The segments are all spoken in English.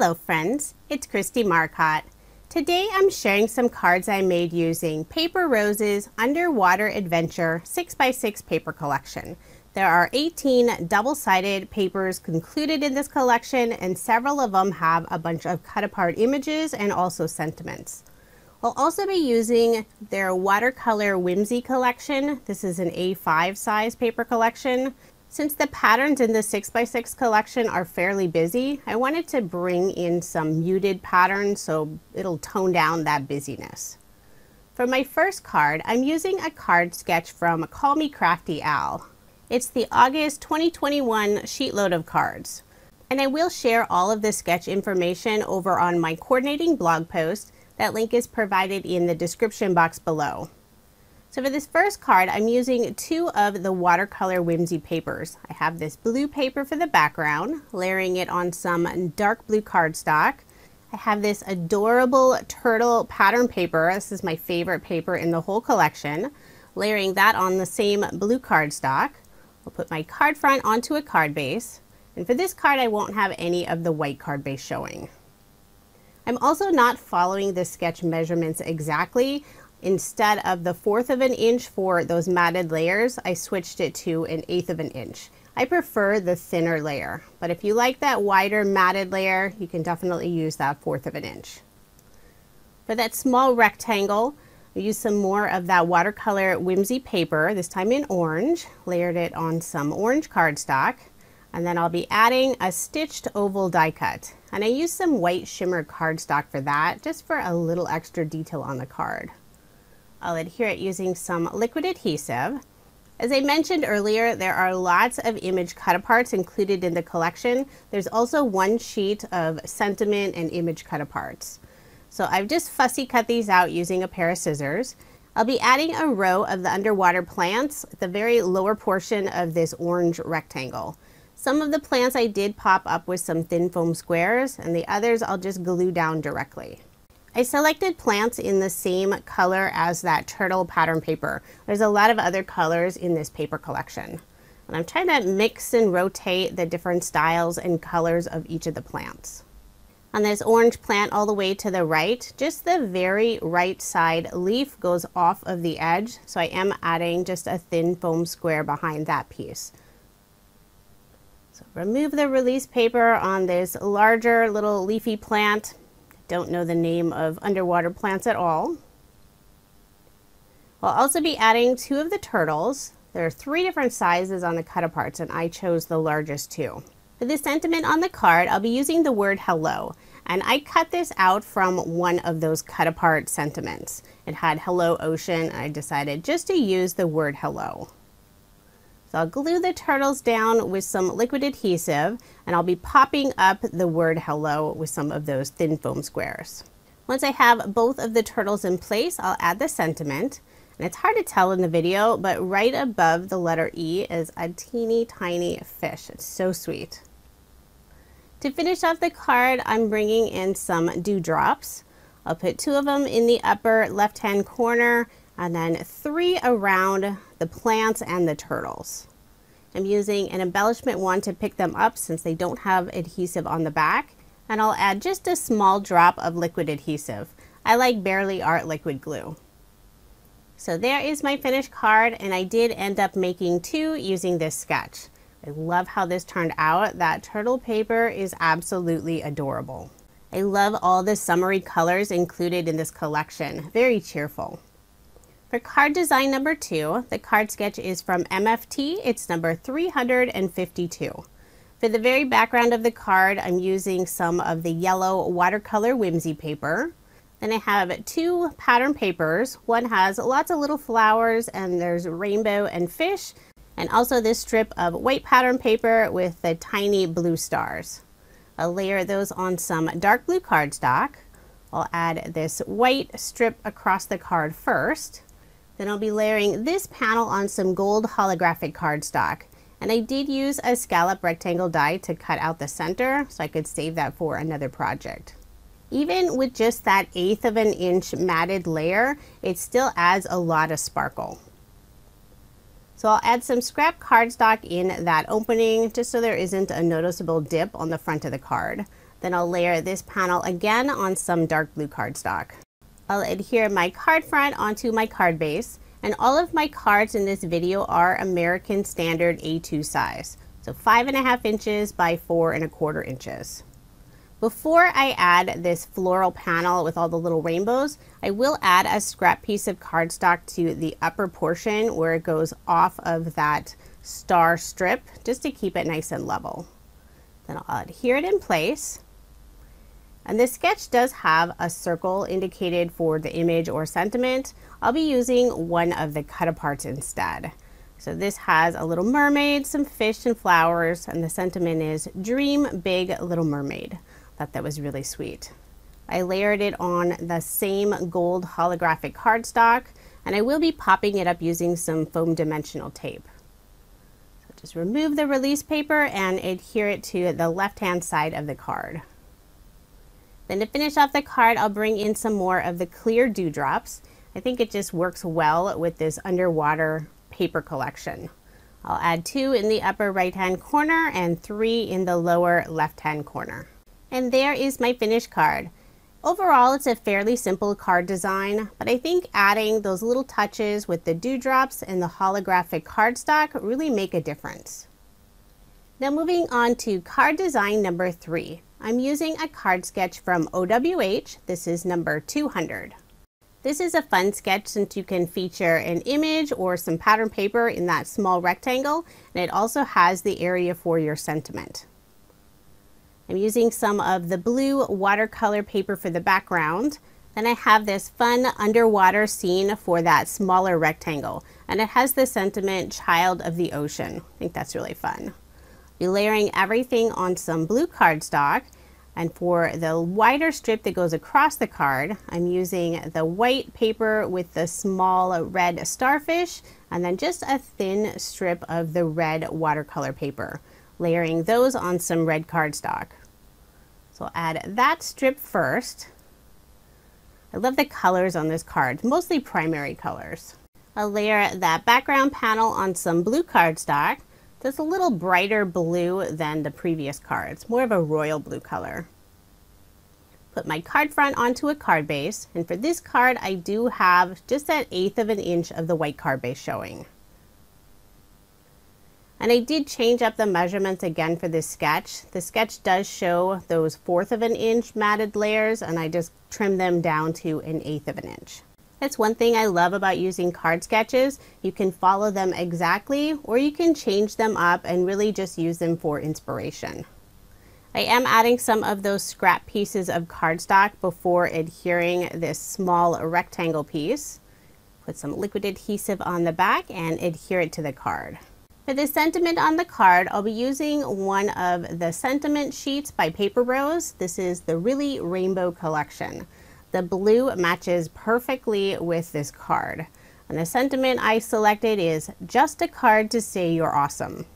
Hello friends, it's Kristie Marcotte. Today I'm sharing some cards I made using Paper Rose's Underwater Adventure 6x6 paper collection. There are 18 double-sided papers concluded in this collection and several of them have a bunch of cut-apart images and also sentiments. I'll also be using their watercolor whimsy collection. This is an A5 size paper collection. Since the patterns in the 6x6 collection are fairly busy, I wanted to bring in some muted patterns so it'll tone down that busyness. For my first card, I'm using a card sketch from Call Me Crafty Al. It's the August 2021 sheetload of cards. And I will share all of the sketch information over on my coordinating blog post. That link is provided in the description box below. So for this first card, I'm using two of the watercolor whimsy papers. I have this blue paper for the background, layering it on some dark blue cardstock. I have this adorable turtle pattern paper. This is my favorite paper in the whole collection. Layering that on the same blue cardstock. I'll put my card front onto a card base. And for this card, I won't have any of the white card base showing. I'm also not following the sketch measurements exactly. Instead of the fourth of an inch for those matted layers, I switched it to an eighth of an inch. I prefer the thinner layer, but if you like that wider matted layer, you can definitely use that fourth of an inch. For that small rectangle, I used some more of that watercolor whimsy paper, this time in orange, layered it on some orange cardstock, and then I'll be adding a stitched oval die cut. And I used some white shimmer cardstock for that, just for a little extra detail on the card. I'll adhere it using some liquid adhesive. As I mentioned earlier, there are lots of image cut-aparts included in the collection. There's also one sheet of sentiment and image cut-aparts. So I've just fussy cut these out using a pair of scissors. I'll be adding a row of the underwater plants at the very lower portion of this orange rectangle. Some of the plants I did pop up with some thin foam squares and the others I'll just glue down directly. I selected plants in the same color as that turtle pattern paper. There's a lot of other colors in this paper collection. And I'm trying to mix and rotate the different styles and colors of each of the plants. On this orange plant all the way to the right, just the very right side leaf goes off of the edge. So I am adding just a thin foam square behind that piece. So remove the release paper on this larger little leafy plant don't know the name of underwater plants at all. I'll also be adding two of the turtles. There are three different sizes on the cut aparts and I chose the largest two. For the sentiment on the card, I'll be using the word hello. And I cut this out from one of those cut apart sentiments. It had hello ocean. I decided just to use the word hello. So I'll glue the turtles down with some liquid adhesive and I'll be popping up the word hello with some of those thin foam squares. Once I have both of the turtles in place, I'll add the sentiment. And it's hard to tell in the video, but right above the letter E is a teeny tiny fish. It's so sweet. To finish off the card, I'm bringing in some dewdrops. I'll put two of them in the upper left-hand corner and then three around the plants and the turtles. I'm using an embellishment wand to pick them up since they don't have adhesive on the back. And I'll add just a small drop of liquid adhesive. I like Bearly Art liquid glue. So there is my finished card and I did end up making two using this sketch. I love how this turned out. That turtle paper is absolutely adorable. I love all the summery colors included in this collection. Very cheerful. For card design number two, the card sketch is from MFT. It's number 352. For the very background of the card, I'm using some of the yellow watercolor whimsy paper. Then I have two pattern papers. One has lots of little flowers and there's rainbow and fish. And also this strip of white pattern paper with the tiny blue stars. I'll layer those on some dark blue cardstock. I'll add this white strip across the card first. Then I'll be layering this panel on some gold holographic cardstock. And I did use a scallop rectangle die to cut out the center so I could save that for another project. Even with just that eighth of an inch matted layer, it still adds a lot of sparkle. So I'll add some scrap cardstock in that opening just so there isn't a noticeable dip on the front of the card. Then I'll layer this panel again on some dark blue cardstock. I'll adhere my card front onto my card base and all of my cards in this video are American Standard A2 size. So five and a half inches by four and a quarter inches. Before I add this floral panel with all the little rainbows, I will add a scrap piece of cardstock to the upper portion where it goes off of that star strip just to keep it nice and level. Then I'll adhere it in place. And this sketch does have a circle indicated for the image or sentiment. I'll be using one of the cut aparts instead. So this has a little mermaid, some fish and flowers, and the sentiment is Dream Big Little Mermaid. Thought that was really sweet. I layered it on the same gold holographic cardstock, and I will be popping it up using some foam dimensional tape. So just remove the release paper and adhere it to the left-hand side of the card. Then to finish off the card, I'll bring in some more of the clear dewdrops. I think it just works well with this underwater paper collection. I'll add two in the upper right hand corner and three in the lower left hand corner. And there is my finished card. Overall, it's a fairly simple card design, but I think adding those little touches with the dewdrops and the holographic cardstock really make a difference. Now moving on to card design number three. I'm using a card sketch from OWH. This is number 200. This is a fun sketch since you can feature an image or some pattern paper in that small rectangle and it also has the area for your sentiment. I'm using some of the blue watercolor paper for the background. Then I have this fun underwater scene for that smaller rectangle and it has the sentiment child of the ocean. I think that's really fun be layering everything on some blue cardstock. And for the wider strip that goes across the card, I'm using the white paper with the small red starfish and then just a thin strip of the red watercolor paper, layering those on some red cardstock. So I'll add that strip first. I love the colors on this card, mostly primary colors. I'll layer that background panel on some blue cardstock that's a little brighter blue than the previous cards, more of a royal blue color. Put my card front onto a card base, and for this card I do have just that eighth of an inch of the white card base showing. And I did change up the measurements again for this sketch. The sketch does show those fourth of an inch matted layers and I just trimmed them down to an eighth of an inch. That's one thing I love about using card sketches. You can follow them exactly or you can change them up and really just use them for inspiration. I am adding some of those scrap pieces of cardstock before adhering this small rectangle piece. Put some liquid adhesive on the back and adhere it to the card. For the sentiment on the card, I'll be using one of the sentiment sheets by Paper Rose. This is the Really Rainbow Collection. The blue matches perfectly with this card. And the sentiment I selected is just a card to say you're awesome.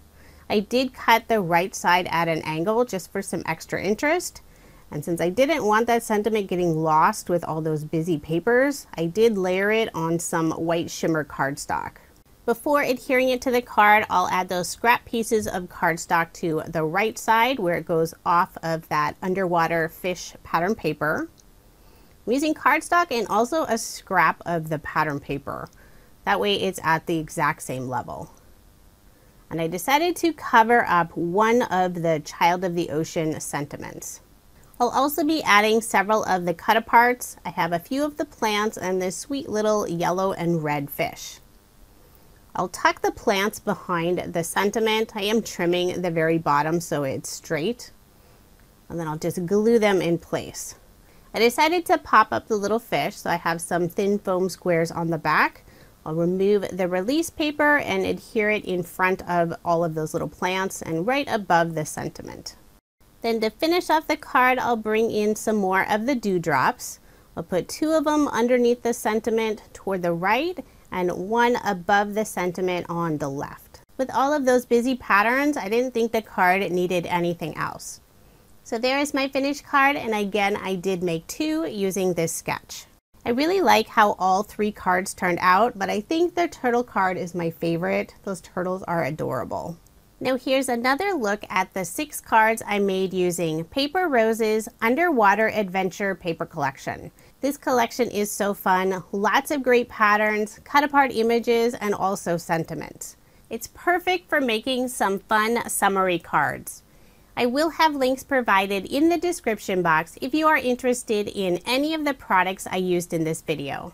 I did cut the right side at an angle just for some extra interest. And since I didn't want that sentiment getting lost with all those busy papers, I did layer it on some white shimmer cardstock. Before adhering it to the card, I'll add those scrap pieces of cardstock to the right side where it goes off of that underwater fish pattern paper. I'm using cardstock and also a scrap of the pattern paper. That way it's at the exact same level. And I decided to cover up one of the Child of the Ocean sentiments. I'll also be adding several of the cut aparts. I have a few of the plants and this sweet little yellow and red fish. I'll tuck the plants behind the sentiment. I am trimming the very bottom so it's straight. And then I'll just glue them in place. I decided to pop up the little fish, so I have some thin foam squares on the back. I'll remove the release paper and adhere it in front of all of those little plants and right above the sentiment. Then to finish off the card, I'll bring in some more of the dewdrops. I'll put two of them underneath the sentiment toward the right and one above the sentiment on the left. With all of those busy patterns, I didn't think the card needed anything else. So there is my finished card and again I did make two using this sketch. I really like how all three cards turned out, but I think the turtle card is my favorite. Those turtles are adorable. Now here's another look at the six cards I made using Paper Roses Underwater Adventure Paper Collection. This collection is so fun, lots of great patterns, cut apart images, and also sentiments. It's perfect for making some fun summery cards. I will have links provided in the description box if you are interested in any of the products I used in this video.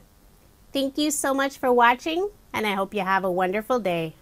Thank you so much for watching, and I hope you have a wonderful day.